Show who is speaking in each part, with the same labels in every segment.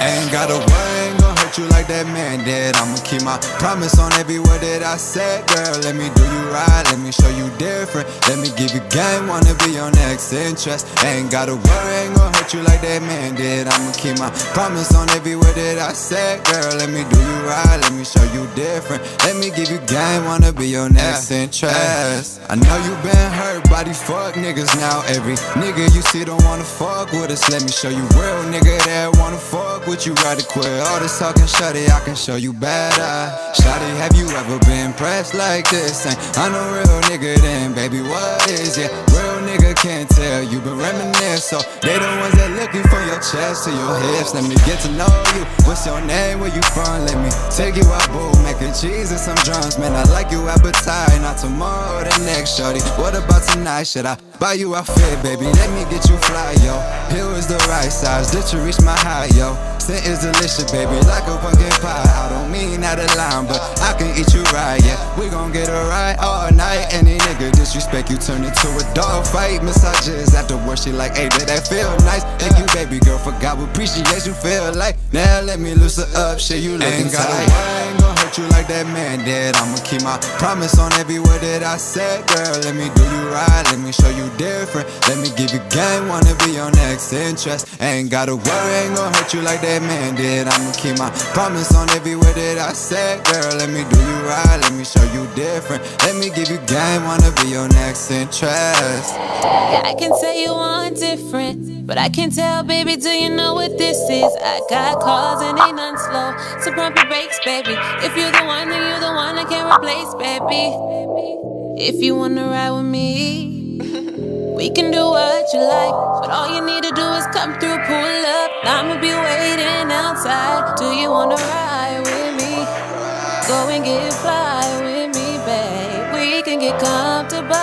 Speaker 1: Ain't gotta worry you like that man did. I'ma keep my promise on every word that I said, girl. Let me do you right, let me show you different. Let me give you game, wanna be your next interest. Ain't gotta worry, ain't gon' hurt you like that man did. I'ma keep my promise on every word that I said, girl. Let me do you right, let me show you different. Let me give you game, wanna be your next interest. I know you been hurt by these fuck niggas now. Every nigga you see don't wanna fuck with us. Let me show you real nigga that wanna fuck with you. right to quit all this talking, shawty. I can show you better. Shawty, have you ever been pressed like this? Ain't I know real nigga then, baby, what is it? Real can't tell you been reminisce. So they the ones that looking from your chest to your hips. Let me get to know you. What's your name? Where you from? Let me take you out, boo. Making cheese and some drums, man. I like your appetite. Not tomorrow, the next shorty. What about tonight? Should I buy you a fit, baby? Let me get you fly, yo. Here is the right size. Did you reach my high, yo? Scent is delicious, baby, like a pumpkin pie. I don't mean out of line, but I can eat you right, yeah. We gon' get it right all night. Any nigga disrespect you, turn into a dog fight. Massages afterwards, she like, hey, did that feel nice? Thank you, baby girl, forgot what you feel like. Now let me loosen up, shit, you looking tight. That man did. I'ma keep my promise on every word that I said, girl. Let me do you right, let me show you different. Let me give you game, wanna be your next interest. Ain't gotta worry, ain't gonna hurt you like that man did. I'ma keep my promise on every word that I said, girl. Let me do you right, let me show you different. Let me give you game, wanna be your next interest.
Speaker 2: I can tell you want different, but I can tell, baby, do you know what this is? I got cars and ain't none slow, so pump your brakes, baby. If you're the one, then you're the one I can't replace, baby. If you wanna ride with me, we can do what you like, but all you need to do is come through, pull up. I'ma be waiting outside. Do you wanna ride with me? Go and get fly with me, babe. We can get comfortable.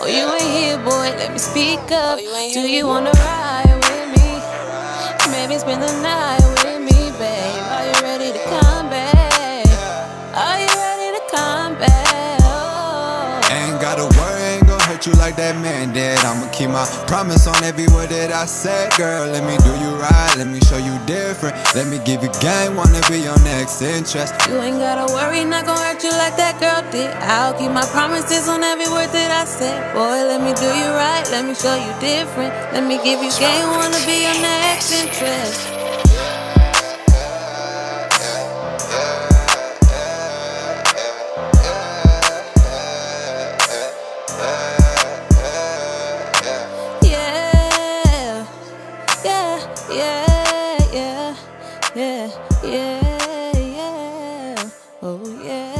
Speaker 2: Oh, you ain't here, boy. Let me speak up. Do you wanna ride with me? Maybe spend the night you
Speaker 1: like that man did. I'ma keep my promise on every word that I said, girl. Let me do you right, let me show you different. Let me give you game, wanna be your next interest.
Speaker 2: You ain't gotta worry, not gonna hurt you like that girl did. I'll keep my promises on every word that I said. Boy, let me do you right, let me show you different. Let me give you game, wanna be your next interest. yeah, yeah, yeah, yeah, yeah, oh yeah.